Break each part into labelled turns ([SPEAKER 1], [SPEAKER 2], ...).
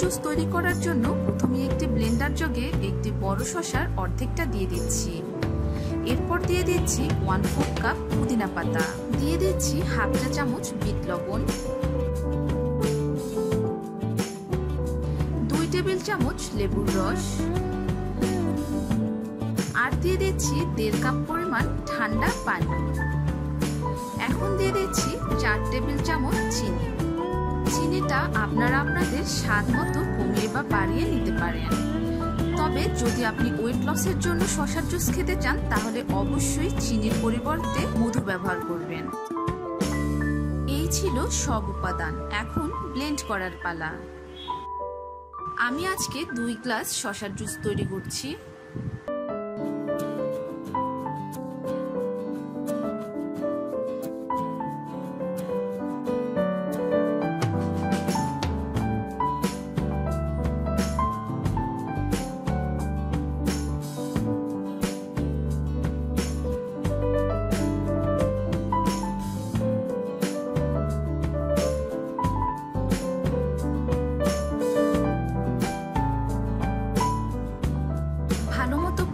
[SPEAKER 1] Juice তৈরি করার জন্য প্রথমে একটি ব্লেন্ডার যোগে একটি বড় শশার অর্ধেকটা দিয়ে দিচ্ছি। এরপর দিয়ে দিচ্ছি ওয়ান ফোর কাপ পুদিনা পাতা। দিয়ে দিচ্ছি হাফ চা চামচ বিট লবণ। দুই টেবিল চামচ লেবুর রস। আর দিয়ে দিচ্ছি দেড় কাপ পরিমাণ ঠান্ডা পানি। এখন দিয়ে দিচ্ছি চার টেবিল চামচ চিনি। চিনিটা আপনারা আপনাদের স্বাদ মতো কমিয়ে বা বাড়িয়ে নিতে পারেন। তবে যদি আপনি ওয়েট লসের জন্য শশার জুস খেতে চান, তাহলে অবশ্যই চিনির পরিবর্তে মধু ব্যবহার করবেন। এই ছিল সব উপাদান। এখন ব্লেন্ড করার পালা। আমি আজকে দুই গ্লাস শশার জুস তৈরি করছি।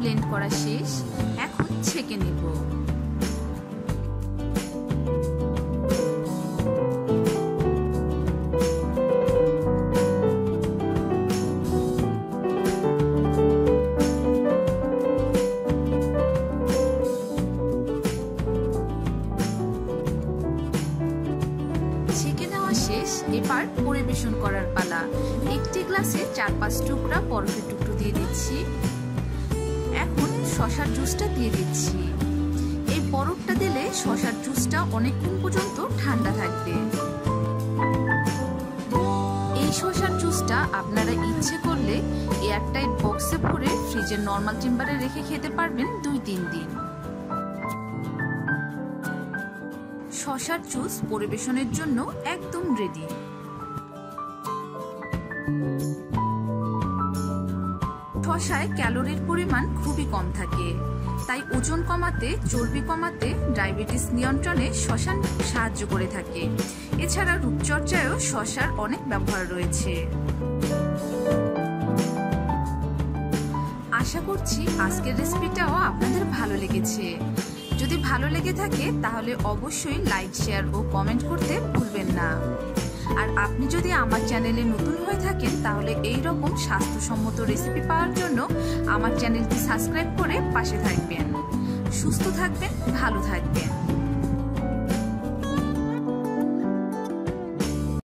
[SPEAKER 1] ব্লেন্ড করা শেষ, এখন ছেঁকে নেব। শেষ, এবার পরিবেশন করার পালা। একটি গ্লাসে চার পাঁচ টুকরা বরফের টুকরো দিয়ে দিচ্ছি। শশার জুসটা দিয়ে দিচ্ছি। এই বরফটা দিলে শশার জুসটা অনেকক্ষণ পর্যন্ত ঠান্ডা থাকবে। এই শশার জুসটা আপনারা ইচ্ছে করলে এয়ারটাইট বক্সে ভরে ফ্রিজের নর্মাল চেম্বারে রেখে খেতে পারবেন দুই তিন দিন। শশার জুস পরিবেশনের জন্য একদম রেডি শশায় ক্যালোরির পরিমাণ খুবই কম থাকে। তাই ওজন কমাতে, চর্বি কমাতে ডায়াবেটিস নিয়ন্ত্রণে শশা সাহায্য করে থাকে। এছাড়া রূপচর্চায়ও শশার অনেক ব্যবহার রয়েছে। আশা করছি আজকের রেসিপিটাও আপনাদের ভালো লেগেছে। যদি ভালো লেগে থাকে, তাহলে অবশ্যই লাইক, শেয়ার ও কমেন্ট করতে ভুলবেন না। আর আপনি যদি আমার চ্যানেলে নতুন হয়ে থাকেন, তাহলে এই রকম স্বাস্থ্যসম্মত রেসিপি পাওয়ার জন্য আমার চ্যানেলটি সাবস্ক্রাইব করে পাশে থাকবেন। সুস্থ থাকবেন, ভালো থাকবেন।